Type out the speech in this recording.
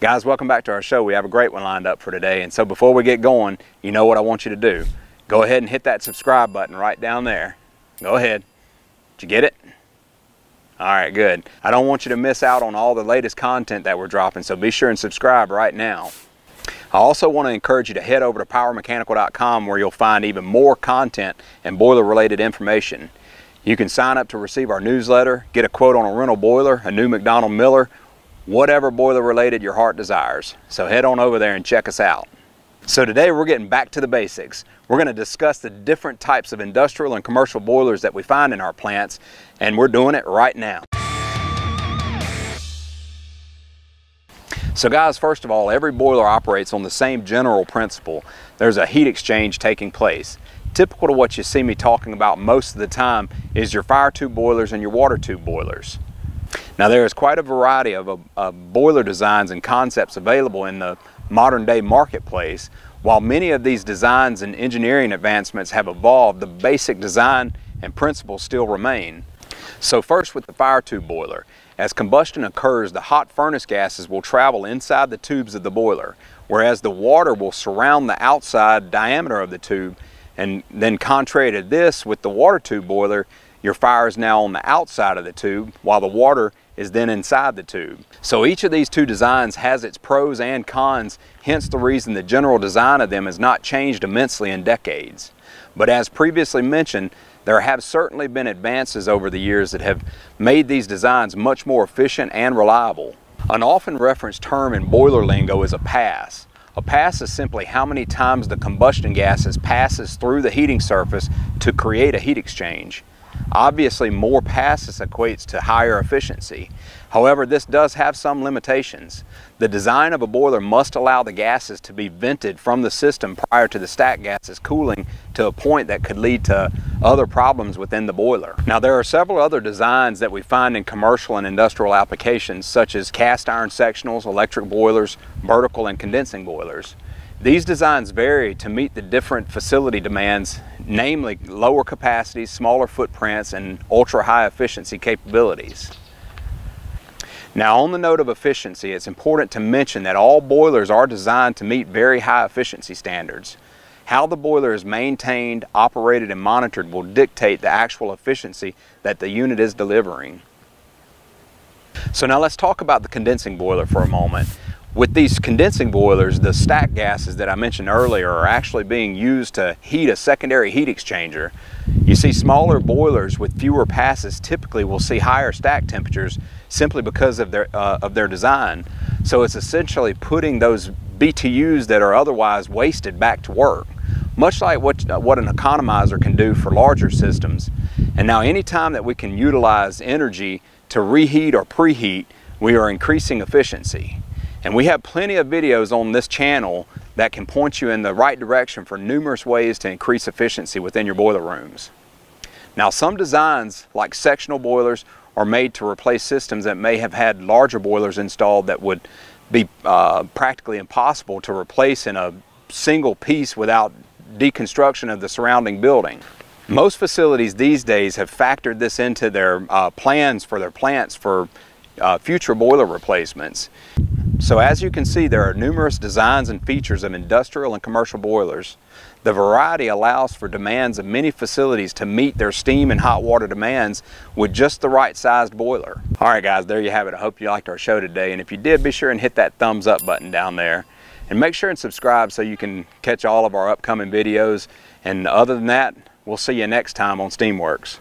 Guys, welcome back to our show. We have a great one lined up for today. And so before we get going, you know what I want you to do. Go ahead and hit that subscribe button right down there. Go ahead. Did you get it? All right, good. I don't want you to miss out on all the latest content that we're dropping, so be sure and subscribe right now. I also want to encourage you to head over to powermechanical.com where you'll find even more content and boiler related information. You can sign up to receive our newsletter, get a quote on a rental boiler, a new McDonnell Miller, whatever boiler related your heart desires. So head on over there and check us out. So today we're getting back to the basics. We're going to discuss the different types of industrial and commercial boilers that we find in our plants, and we're doing it right now. So guys, first of all, every boiler operates on the same general principle. There's a heat exchange taking place. Typical to what you see me talking about most of the time is your fire tube boilers and your water tube boilers. Now there is quite a variety of, of, boiler designs and concepts available in the modern day marketplace. While many of these designs and engineering advancements have evolved, the basic design and principles still remain. So first with the fire tube boiler. As combustion occurs, the hot furnace gases will travel inside the tubes of the boiler, whereas the water will surround the outside diameter of the tube. And then contrary to this, with the water tube boiler, your fire is now on the outside of the tube, while the water is then inside the tube. So each of these two designs has its pros and cons, hence the reason the general design of them has not changed immensely in decades. But as previously mentioned, there have certainly been advances over the years that have made these designs much more efficient and reliable. An often referenced term in boiler lingo is a pass. A pass is simply how many times the combustion gases passes through the heating surface to create a heat exchange. Obviously, more passes equates to higher efficiency. However, this does have some limitations. The design of a boiler must allow the gases to be vented from the system prior to the stack gases cooling to a point that could lead to other problems within the boiler. Now, there are several other designs that we find in commercial and industrial applications, such as cast iron sectionals, electric boilers, vertical and condensing boilers. These designs vary to meet the different facility demands, namely lower capacities, smaller footprints, and ultra high efficiency capabilities. Now on the note of efficiency, it's important to mention that all boilers are designed to meet very high efficiency standards. How the boiler is maintained, operated, and monitored will dictate the actual efficiency that the unit is delivering. So now let's talk about the condensing boiler for a moment. With these condensing boilers, the stack gases that I mentioned earlier are actually being used to heat a secondary heat exchanger. You see smaller boilers with fewer passes typically will see higher stack temperatures simply because of their, uh, of their design. So it's essentially putting those BTUs that are otherwise wasted back to work, much like what, uh, what an economizer can do for larger systems. And now anytime that we can utilize energy to reheat or preheat, we are increasing efficiency. And we have plenty of videos on this channel that can point you in the right direction for numerous ways to increase efficiency within your boiler rooms. Now some designs like sectional boilers are made to replace systems that may have had larger boilers installed that would be uh, practically impossible to replace in a single piece without deconstruction of the surrounding building. Most facilities these days have factored this into their uh, plans for their plants for uh, future boiler replacements. So as you can see, there are numerous designs and features of industrial and commercial boilers. The variety allows for demands of many facilities to meet their steam and hot water demands with just the right sized boiler. All right guys, there you have it. I hope you liked our show today. And if you did, be sure and hit that thumbs up button down there. And make sure and subscribe so you can catch all of our upcoming videos. And other than that, we'll see you next time on Steamworks.